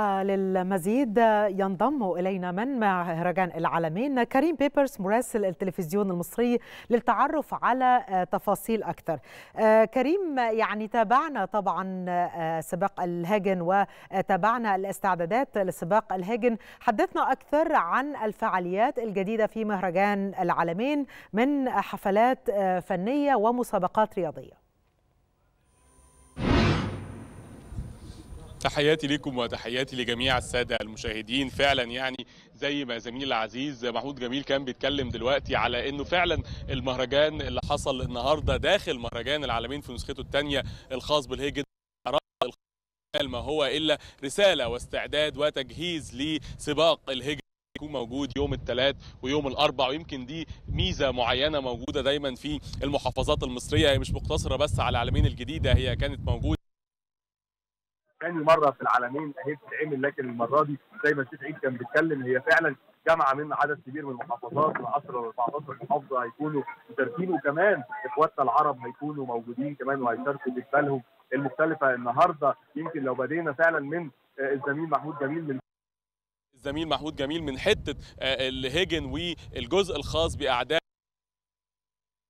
للمزيد ينضم إلينا من مهرجان العالمين؟ كريم بيبرس مراسل التلفزيون المصري للتعرف على تفاصيل أكثر. كريم يعني تابعنا طبعا سباق الهاجن وتابعنا الاستعدادات لسباق الهاجن. حدثنا أكثر عن الفعاليات الجديدة في مهرجان العالمين من حفلات فنية ومسابقات رياضية. تحياتي لكم وتحياتي لجميع السادة المشاهدين. فعلا يعني زي ما زميلي العزيز محمود جميل كان بيتكلم دلوقتي على إنه فعلا المهرجان اللي حصل النهارده داخل مهرجان العالمين في نسخته الثانية الخاص بالهيجن ما هو إلا رسالة واستعداد وتجهيز لسباق الهيجن يكون موجود يوم الثلاث ويوم الأربع ويمكن دي ميزة معينة موجودة دايما في المحافظات المصرية. هي مش مقتصرة بس على العالمين الجديدة هي كانت موجودة ثاني مرة في العالمين اهي بتتعمل لكن المرة دي زي ما الشيخ عيد كان بيتكلم هي فعلا جامعه من عدد كبير من المحافظات من 10 ل 14 محافظه هيكونوا مشاركين وكمان إخواتنا العرب هيكونوا موجودين كمان وهيشاركوا بجبالهم المختلفة النهارده. يمكن لو بدينا فعلا من الزميل محمود جميل من الزميل محمود جميل من حتة الهيجن والجزء الخاص باعداد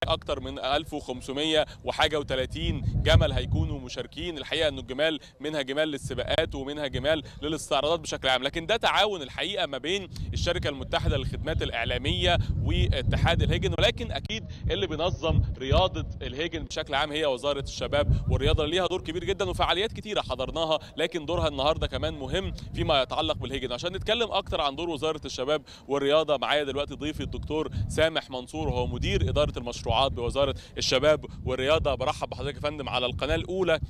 أكتر من 1500 وحاجة و30 جمل هيكونوا مشاركين. الحقيقة إنه الجمال منها جمال للسباقات ومنها جمال للاستعراضات بشكل عام. لكن ده تعاون الحقيقة ما بين الشركة المتحدة للخدمات الإعلامية واتحاد الهجن ولكن أكيد اللي بينظم رياضة الهجن بشكل عام هي وزارة الشباب والرياضة ليها دور كبير جدا وفعاليات كتيرة حضرناها لكن دورها النهارده كمان مهم فيما يتعلق بالهجن. عشان نتكلم أكتر عن دور وزارة الشباب والرياضة معايا دلوقتي ضيفي الدكتور سامح منصور وهو مدير إدارة المشروعات المشروعات بوزارة الشباب والرياضة. برحب بحضرتك يا فندم على القناة الأولى.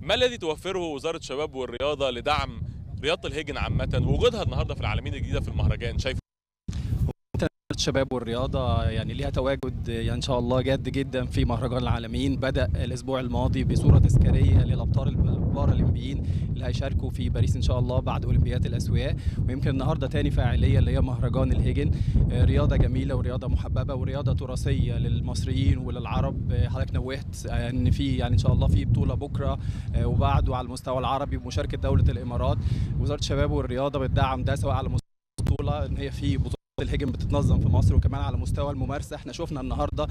ما الذي توفره وزارة الشباب والرياضة لدعم رياضة الهيجن عامة ووجودها النهارده في العالمين الجديدة في المهرجان؟ شايف الشباب والرياضة يعني ليها تواجد يعني إن شاء الله جاد جدا في مهرجان العالمين. بدأ الأسبوع الماضي بصورة تذكارية للأبطال البارالمبيين اللي هيشاركوا في باريس إن شاء الله بعد أولمبياد الأسوياء ويمكن النهاردة تاني فاعلية اللي هي مهرجان الهيجن. رياضة جميلة ورياضة محببة ورياضة تراثية للمصريين وللعرب. حضرتك نوهت إن في يعني إن شاء الله في بطولة بكرة وبعده على المستوى العربي بمشاركة دولة الإمارات. وزارة الشباب والرياضة بتدعم ده سواء على مستوى البطولة إن هي في بطولة الهجم بتتنظم في مصر وكمان على مستوى الممارسة. إحنا شفنا النهارده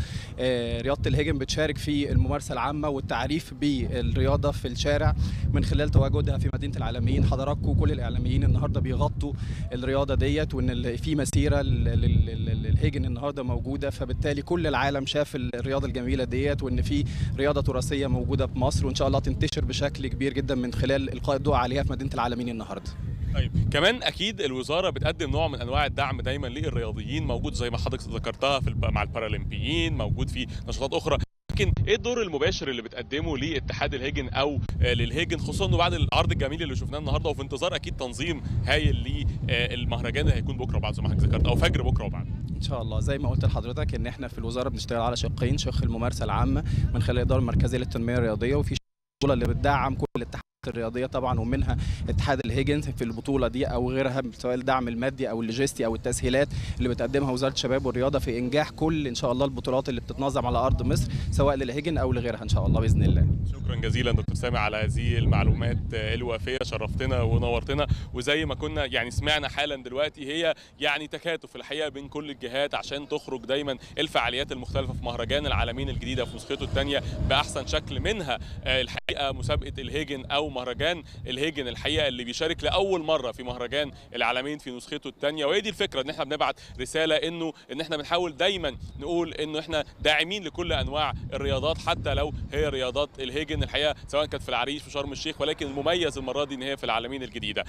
رياضة الهجم بتشارك في الممارسة العامة والتعريف بالرياضة في الشارع من خلال تواجدها في مدينة العالمين حضراتكم كل الإعلاميين النهارده بيغطوا الرياضة ديت وإن في مسيرة للهجن النهارده موجودة. فبالتالي كل العالم شاف الرياضة الجميلة ديت وإن في رياضة تراثية موجودة في مصر وإن شاء الله تنتشر بشكل كبير جدا من خلال إلقاء الضوء عليها في مدينة العالمين النهارده. طيب كمان أكيد الوزارة بتقدم نوع من أنواع الدعم دايما للرياضيين موجود زي ما حضرتك ذكرتها في مع البارالمبيين موجود في نشاطات أخرى. لكن إيه الدور المباشر اللي بتقدمه لاتحاد الهيجن أو للهيجن خصوصا انه بعد العرض الجميل اللي شفناه النهارده وفي انتظار أكيد تنظيم هايل للمهرجان اللي هيكون بكرة بعد زي ما حضرتك ذكرت أو فجر بكرة وبعد. إن شاء الله. زي ما قلت لحضرتك إن إحنا في الوزارة بنشتغل على شقين شق الممارسة العامة من خلال الاداره المركزيه للتنمية الرياضية وفي البطوله اللي بتدعم كل الاتحادات الرياضية طبعا ومنها اتحاد الهجن في البطولة دي أو غيرها سواء الدعم المادي أو اللوجستي أو التسهيلات اللي بتقدمها وزارة الشباب والرياضة في إنجاح كل إن شاء الله البطولات اللي بتتنظم على أرض مصر سواء للهجن أو لغيرها إن شاء الله بإذن الله. شكرا جزيلا دكتور سامح على هذه المعلومات الوافيه شرفتنا ونورتنا وزي ما كنا يعني سمعنا حالا دلوقتي هي يعني تكاتف الحقيقة بين كل الجهات عشان تخرج دايما الفعاليات المختلفة في مهرجان العلمين الجديدة في نسخته الثانية بأحسن شكل منها الحقيقة مسابقة الهجن أو مهرجان الهجن الحقيقة اللي بيشارك لأول مرة في مهرجان العلمين في نسخته الثانية وهي دي الفكرة إن إحنا بنبعت رسالة إنه إن إحنا بنحاول دايما نقول إنه إحنا داعمين لكل أنواع الرياضات حتى لو هي رياضات الهجن الحقيقة سواء كانت في العريش في شرم الشيخ ولكن المميز المرة دي إن هي في العلمين الجديدة.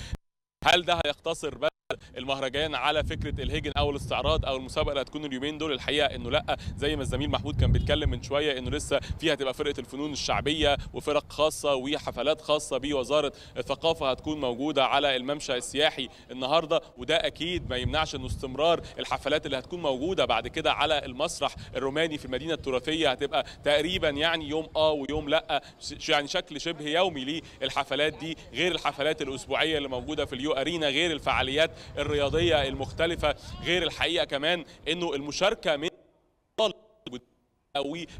هل ده هيقتصر بس المهرجان على فكرة الهيجن أو الاستعراض أو المسابقة اللي هتكون اليومين دول الحقيقة إنه لأ زي ما الزميل محمود كان بيتكلم من شوية إنه لسه فيها هتبقى فرقة الفنون الشعبية وفرق خاصة وحفلات خاصة بوزارة الثقافة هتكون موجودة على الممشى السياحي النهارده وده أكيد ما يمنعش إنه استمرار الحفلات اللي هتكون موجودة بعد كده على المسرح الروماني في المدينة التراثية هتبقى تقريبا يعني يوم آه ويوم لأ يعني شكل شبه يومي للحفلات دي غير الحفلات الأسبوعية اللي موجودة في ال U Arena غير الفعاليات الرياضية المختلفة. غير الحقيقة كمان إنه المشاركة من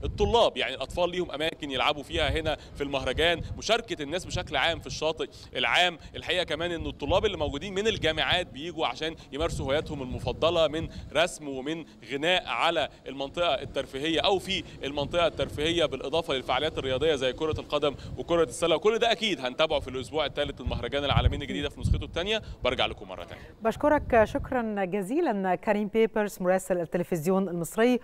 والطلاب يعني الأطفال ليهم أماكن يلعبوا فيها هنا في المهرجان. مشاركة الناس بشكل عام في الشاطئ العام. الحقيقة كمان إن الطلاب اللي موجودين من الجامعات بيجوا عشان يمارسوا هواياتهم المفضلة من رسم ومن غناء على المنطقة الترفيهية أو في المنطقة الترفيهية بالإضافة للفعاليات الرياضية زي كرة القدم وكرة السلة. وكل ده أكيد هنتابعه في الأسبوع الثالث للمهرجان العلمين الجديدة في نسخته الثانية برجع لكم مرة ثانية بشكرك. شكرا جزيلا. كريم بيبرس مراسل التلفزيون المصري